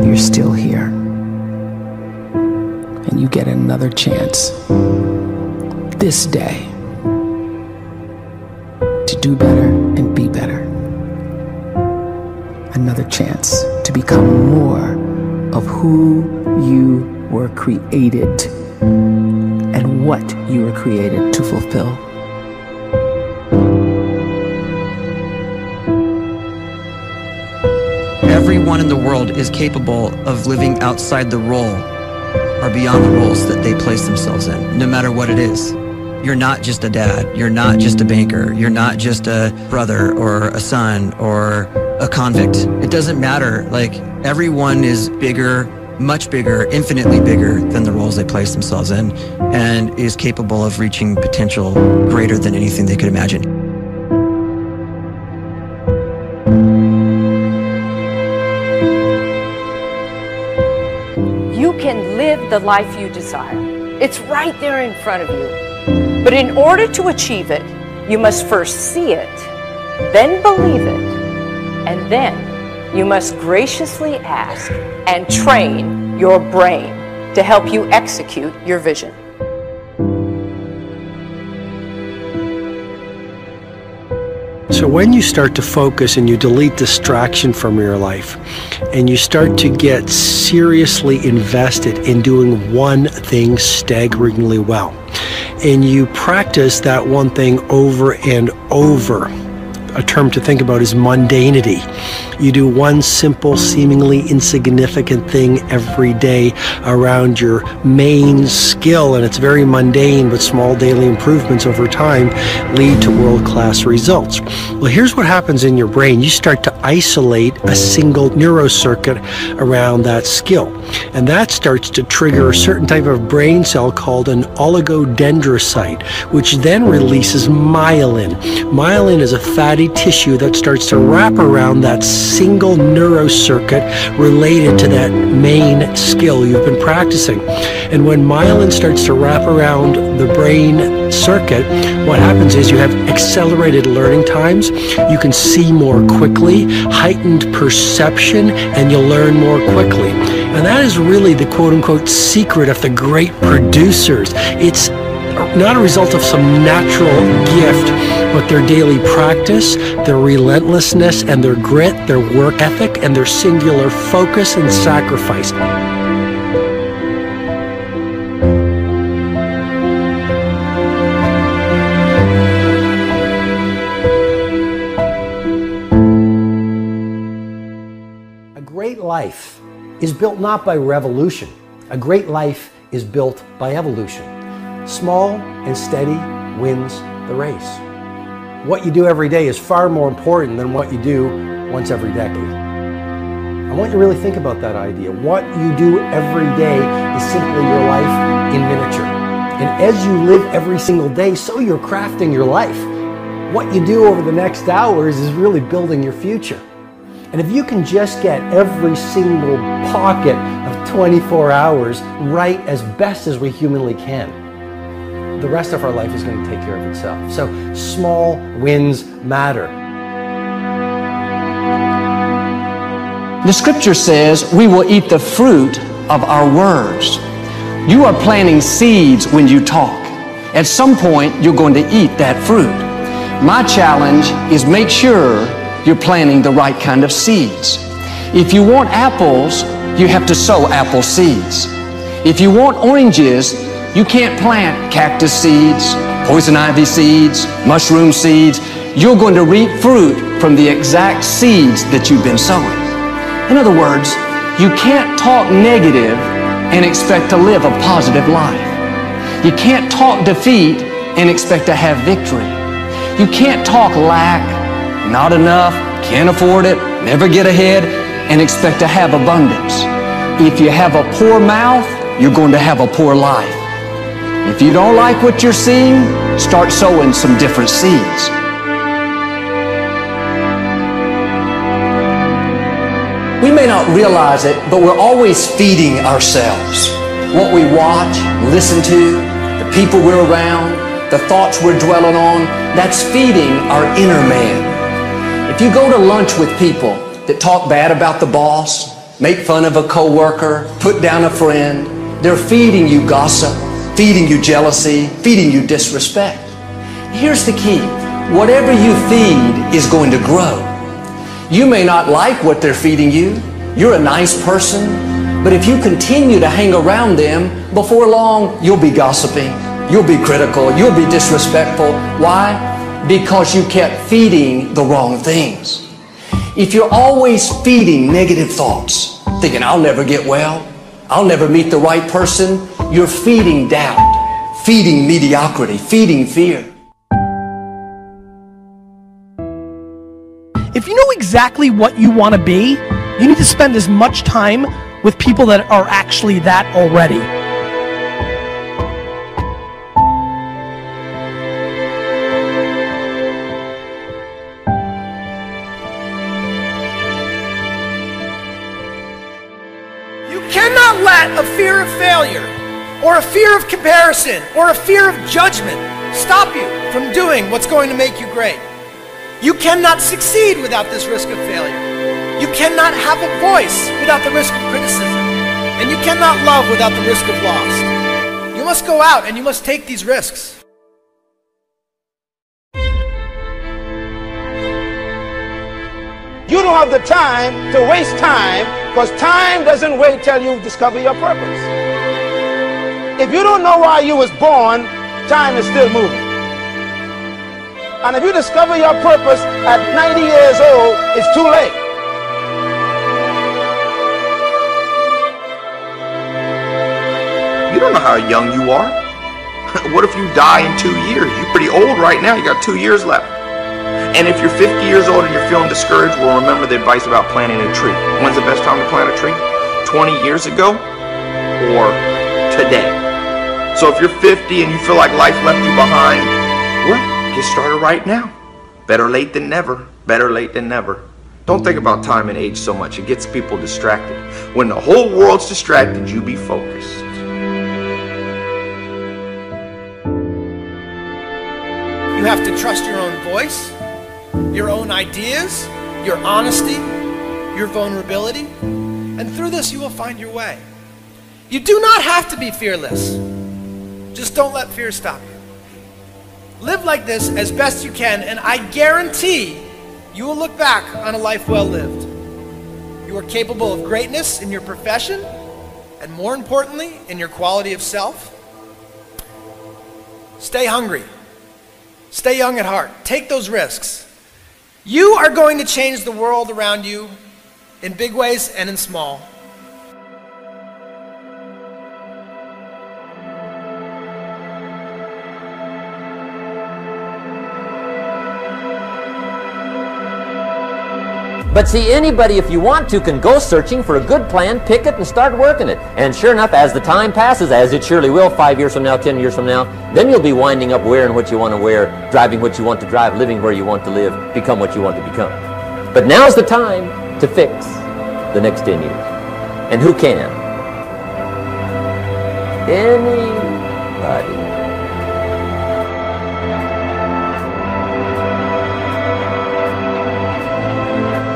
you're still here. And you get another chance this day to do better and be better. Another chance to become more of who you were created and what you were created to fulfill. Everyone in the world is capable of living outside the role or beyond the roles that they place themselves in, no matter what it is. You're not just a dad. You're not just a banker. You're not just a brother or a son or a convict. It doesn't matter. Like, everyone is bigger, much bigger, infinitely bigger than the roles they place themselves in, and is capable of reaching potential greater than anything they could imagine. You can live the life you desire. It's right there in front of you. But in order to achieve it, you must first see it, then believe it, and then you must graciously ask and train your brain to help you execute your vision. So, when you start to focus and you delete distraction from your life, and you start to get seriously invested in doing one thing staggeringly well, and you practice that one thing over and over, a term to think about is mundanity. You do one simple, seemingly insignificant thing every day around your main skill, and it's very mundane, but small daily improvements over time lead to world class results. Well, here's what happens in your brain you start to isolate a single neurocircuit around that skill, and that starts to trigger a certain type of brain cell called an oligodendrocyte, which then releases myelin. Myelin is a fatty tissue that starts to wrap around that single neurocircuit related to that main skill you've been practicing. And when myelin starts to wrap around the brain circuit, what happens is you have accelerated learning times, you can see more quickly, heightened perception, and you'll learn more quickly. And that is really the quote unquote secret of the great producers. It's not a result of some natural gift, but their daily practice, their relentlessness and their grit, their work ethic, and their singular focus and sacrifice. A great life is built not by revolution. A great life is built by evolution. Small and steady wins the race. What you do every day is far more important than what you do once every decade. I want you to really think about that idea. What you do every day is simply your life in miniature. And as you live every single day, so you're crafting your life. What you do over the next hours is really building your future. And if you can just get every single pocket of 24 hours right as best as we humanly can, the rest of our life is going to take care of itself. So small wins matter. The scripture says we will eat the fruit of our words. You are planting seeds when you talk. At some point, you're going to eat that fruit. My challenge is make sure you're planting the right kind of seeds. If you want apples, you have to sow apple seeds. If you want oranges, you can't plant cactus seeds, poison ivy seeds, mushroom seeds. You're going to reap fruit from the exact seeds that you've been sowing. In other words, you can't talk negative and expect to live a positive life. You can't talk defeat and expect to have victory. You can't talk lack, not enough, can't afford it, never get ahead, and expect to have abundance. If you have a poor mouth, you're going to have a poor life. If you don't like what you're seeing, start sowing some different seeds. We may not realize it, but we're always feeding ourselves. What we watch, listen to, the people we're around, the thoughts we're dwelling on, that's feeding our inner man. If you go to lunch with people that talk bad about the boss, make fun of a coworker, put down a friend. They're feeding you gossip, feeding you jealousy, feeding you disrespect. Here's the key. Whatever you feed is going to grow. You may not like what they're feeding you. You're a nice person. But if you continue to hang around them, before long, you'll be gossiping. You'll be critical. You'll be disrespectful. Why? Because you kept feeding the wrong things. If you're always feeding negative thoughts, thinking, I'll never get well, I'll never meet the right person, you're feeding doubt, feeding mediocrity, feeding fear. If you know exactly what you want to be, you need to spend as much time with people that are actually that already. Cannot let a fear of failure or a fear of comparison or a fear of judgment stop you from doing what's going to make you great. You cannot succeed without this risk of failure. You cannot have a voice without the risk of criticism. And you cannot love without the risk of loss. You must go out and you must take these risks. You don't have the time to waste time because time doesn't wait till you discover your purpose. If you don't know why you was born, time is still moving. And if you discover your purpose at 90 years old, it's too late. You don't know how young you are. what if you die in two years? You're pretty old right now. You got two years left. And if you're 50 years old and you're feeling discouraged, well, remember the advice about planting a tree. When's the best time to plant a tree? 20 years ago or today? So if you're 50 and you feel like life left you behind, well, get started right now. Better late than never. Better late than never. Don't think about time and age so much. It gets people distracted. When the whole world's distracted, you be focused. You have to trust your own voice, your own ideas, your honesty, your vulnerability, and through this you will find your way. You do not have to be fearless. Just don't let fear stop you. Live like this as best you can, and I guarantee you will look back on a life well lived. You are capable of greatness in your profession, and more importantly, in your quality of self. Stay hungry. Stay young at heart. Take those risks. You are going to change the world around you in big ways and in small. But see, anybody, if you want to, can go searching for a good plan, pick it, and start working it. And sure enough, as the time passes, as it surely will, five years from now, ten years from now, then you'll be winding up wearing what you want to wear, driving what you want to drive, living where you want to live, become what you want to become. But now's the time to fix the next 10 years. And who can? Anybody.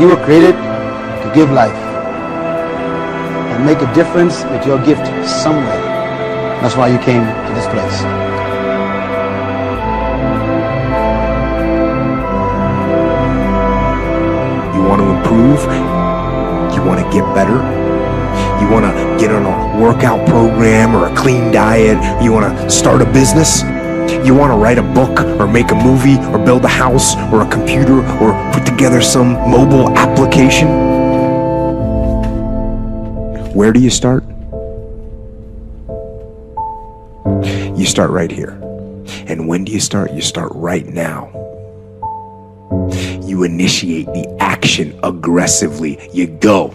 You were created to give life and make a difference with your gift somewhere. That's why you came to this place. You want to improve? You want to get better? You want to get on a workout program or a clean diet? You want to start a business? You want to write a book or make a movie or build a house or a computer or put together some mobile application? Where do you start? You start right here. And when do you start? You start right now. You initiate the action aggressively. You go.